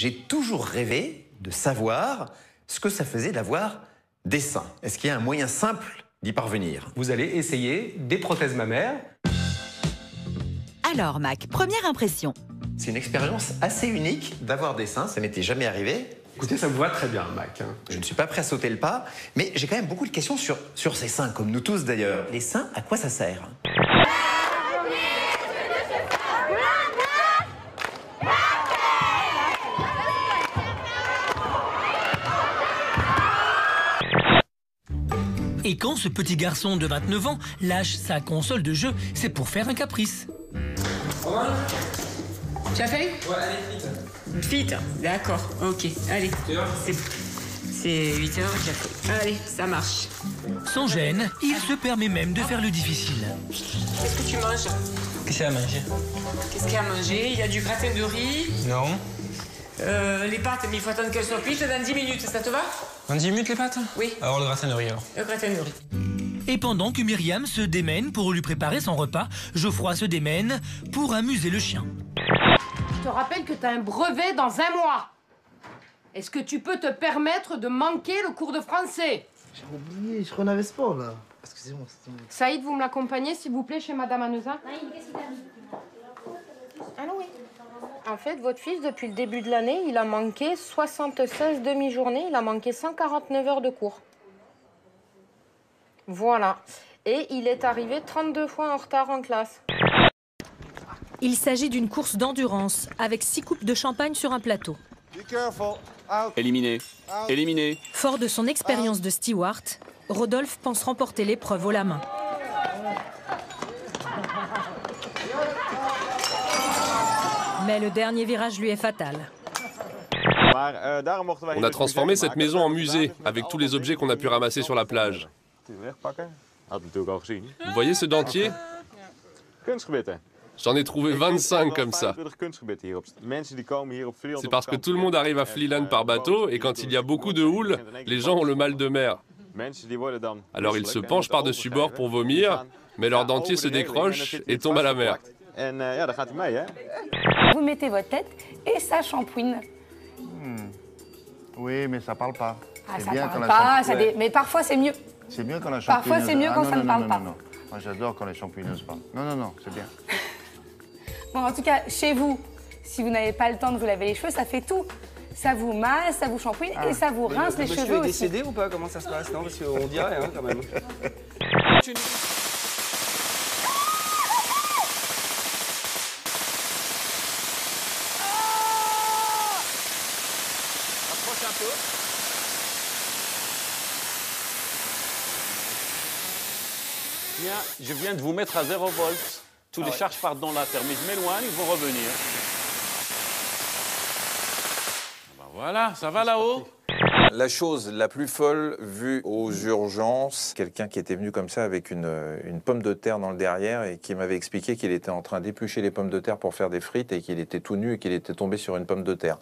j'ai toujours rêvé de savoir ce que ça faisait d'avoir des seins. Est-ce qu'il y a un moyen simple d'y parvenir? Vous allez essayer des prothèses mammaires. Alors, Mac, première impression. C'est une expérience assez unique d'avoir des seins, ça m'était jamais arrivé. Écoutez, ça vous va très bien, Mac. hein. Je ne suis pas prêt à sauter le pas, mais j'ai quand même beaucoup de questions sur, sur ces seins, comme nous tous d'ailleurs. Les seins, à quoi ça sert? Et quand ce petit garçon de 29 ans lâche sa console de jeu, c'est pour faire un caprice. Tu as fait? Ouais, allez, vite. d'accord, ok, allez. C'est- C'est 8 heures, j'ai fait. Allez, ça marche. Sans gêne, il se permet même de faire le difficile. Qu'est-ce que tu manges? Qu'est-ce qu'il a à manger? Qu'est-ce qu'il y a à manger? Il y a du gratin de riz? Non. Euh, les pâtes, mais il faut attendre qu'elles soient cuites dans 10 minutes, ça te va Dans 10 minutes les pâtes Oui. Alors le gratin de riz alors. Le gratin de riz. Et pendant que Myriam se démène pour lui préparer son repas, Geoffroy se démène pour amuser le chien. Je te rappelle que tu as un brevet dans un mois. Est-ce que tu peux te permettre de manquer le cours de français? J'ai oublié, je avait sport là. Excusez-moi, c'était... Saïd, vous me l'accompagnez s'il vous plaît chez Madame Anouza Allô, oui. En fait, votre fils, depuis le début de l'année, il a manqué 76 demi-journées, il a manqué 149 heures de cours. Voilà. Et il est arrivé 32 fois en retard en classe. Il s'agit d'une course d'endurance avec six coupes de champagne sur un plateau. Éliminé. Éliminé. Fort de son expérience de steward, Rodolphe pense remporter l'épreuve au la main. Mais le dernier virage lui est fatal. On a transformé cette maison en musée avec tous les objets qu'on a pu ramasser sur la plage. Vous voyez ce dentier? J'en ai trouvé 25 comme ça. C'est parce que tout le monde arrive à Fleeland par bateau et quand il y a beaucoup de houle, les gens ont le mal de mer. Alors ils se penchent par-dessus bord pour vomir, mais leur dentier se décroche et tombe à la mer. Vous mettez votre tête et ça shampouine. Oui, mais ça parle pas. Ah, ça bien parle pas, ça dé- mais parfois c'est mieux. C'est mieux quand la Parfois, champouineuse- c'est mieux Ah, quand non, ça non, ne parle non, pas. non. Moi, j'adore quand les champouineuses parlent. Non, non, non, c'est bien. Bon, en tout cas, chez vous, si vous n'avez pas le temps de vous laver les cheveux, ça fait tout. Ça vous masse, ça vous shampouine et ça vous rince les cheveux est aussi. décédé ou pas? Comment ça se passe? Non, parce qu'on dirait hein, quand même. Bien, je viens de vous mettre à 0 volts. Tous les charges partent dans la terre, mais je m'éloigne, ils vont revenir. Ben voilà, ça va là-haut La chose la plus folle vue aux urgences, quelqu'un qui était venu comme ça avec une, une pomme de terre dans le derrière et qui m'avait expliqué qu'il était en train d'éplucher les pommes de terre pour faire des frites et qu'il était tout nu et qu'il était tombé sur une pomme de terre.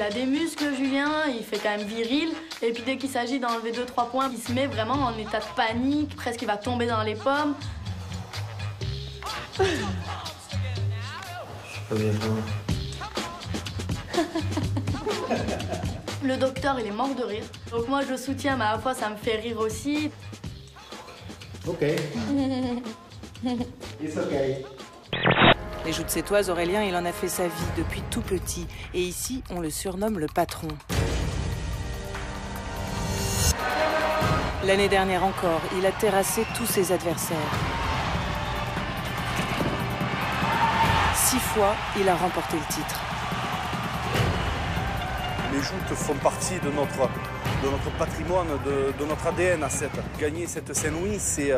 Il a des muscles, Julien, il fait quand même viril. Et puis dès qu'il s'agit d'enlever 2-3 points, il se met vraiment en état de panique, presque il va tomber dans les pommes. Le docteur, il est mort de rire. Donc moi, je le soutiens, mais à la fois, ça me fait rire aussi. Ok. It's okay. Les joutes sétoises, Aurélien, il en a fait sa vie depuis tout petit. Et ici, on le surnomme le patron. L'année dernière encore, il a terrassé tous ses adversaires. Six fois, il a remporté le titre. Les joutes font partie de notre, patrimoine, de, notre ADN à 7. Gagner cette Saint-Louis, c'est,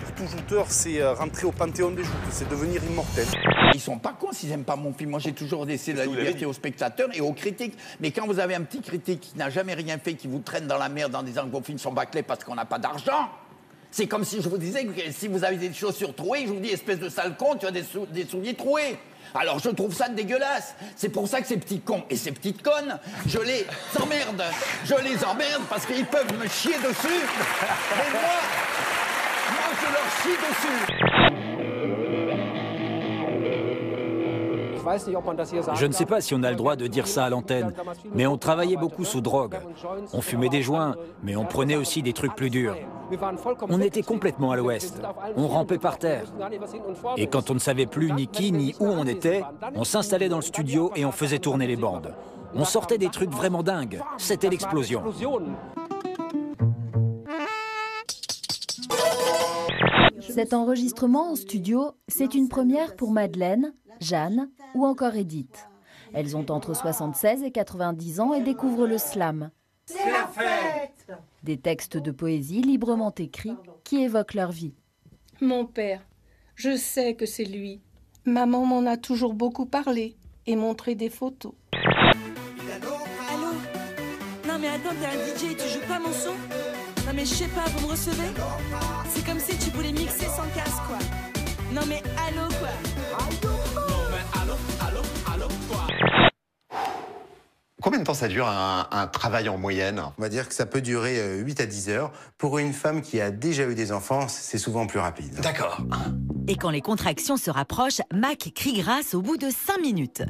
pour tout jouteur, c'est rentrer au panthéon des joutes, c'est devenir immortel. Ils sont pas cons s'ils aiment pas mon film. Moi, j'ai toujours laissé la liberté aux spectateurs et aux critiques. Mais quand vous avez un petit critique qui n'a jamais rien fait, qui vous traîne dans la merde en disant que vos films sont bâclés parce qu'on n'a pas d'argent, c'est comme si je vous disais que si vous avez des chaussures trouées, je vous dis espèce de sale con, tu as des, sou- des souliers troués. Alors je trouve ça dégueulasse. C'est pour ça que ces petits cons et ces petites connes, je les emmerde. Je les emmerde parce qu'ils peuvent me chier dessus. Mais moi, moi je leur chie dessus. Je ne sais pas si on a le droit de dire ça à l'antenne, mais on travaillait beaucoup sous drogue. On fumait des joints, mais on prenait aussi des trucs plus durs. On était complètement à l'ouest. On rampait par terre. Et quand on ne savait plus ni qui ni où on était, on s'installait dans le studio et on faisait tourner les bandes. On sortait des trucs vraiment dingues. C'était l'explosion. Cet enregistrement en studio, c'est une première pour Madeleine, Jeanne ou encore Edith. Elles ont entre 76 et 90 ans et découvrent le slam. C'est la fête Des textes de poésie librement écrits qui évoquent leur vie. Mon père, je sais que c'est lui. Maman m'en a toujours beaucoup parlé et montré des photos. Allô Non mais attends, t'es un DJ, tu joues pas mon son? Mais je sais pas, vous me recevez C'est comme si tu voulais mixer sans casque quoi. Non mais allô quoi Non mais allô, allô, allô quoi Combien de temps ça dure un, un travail en moyenne On va dire que ça peut durer euh, 8 à 10 heures. Pour une femme qui a déjà eu des enfants, c'est souvent plus rapide. D'accord. Et quand les contractions se rapprochent, Mac crie grâce au bout de 5 minutes.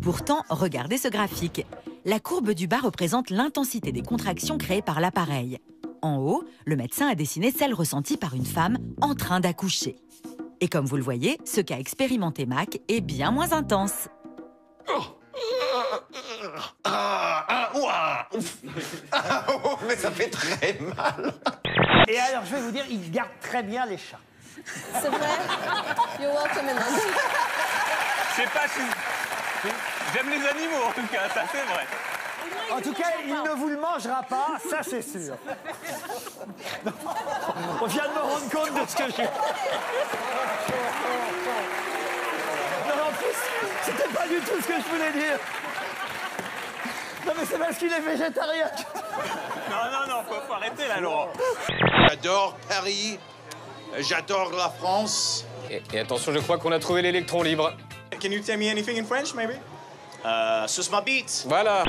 Pourtant, regardez ce graphique. La courbe du bas représente l'intensité des contractions créées par l'appareil. En haut, le médecin a dessiné celle ressentie par une femme en train d'accoucher. Et comme vous le voyez, ce qu'a expérimenté Mac est bien moins intense. Ah, ah, ouah, ouf. Ah, oh, mais ça fait très mal. Et alors, je vais vous dire, il garde très bien les chats. C'est vrai? You're welcome in London. Je sais pas si. J'aime les animaux en tout cas, ça c'est vrai. En tout cas, il ne vous le mangera pas, ça c'est sûr. On vient de me rendre compte de ce que j'ai. Non, en plus, c'était pas du tout ce que je voulais dire. Non, mais c'est parce qu'il est végétarien. Non, non, non, faut, faut arrêter là, Laurent. J'adore Paris, j'adore la France. Et, et attention, je crois qu'on a trouvé l'électron libre. Can you tell me anything in French, maybe? Uh, sus ma bite. Voilà.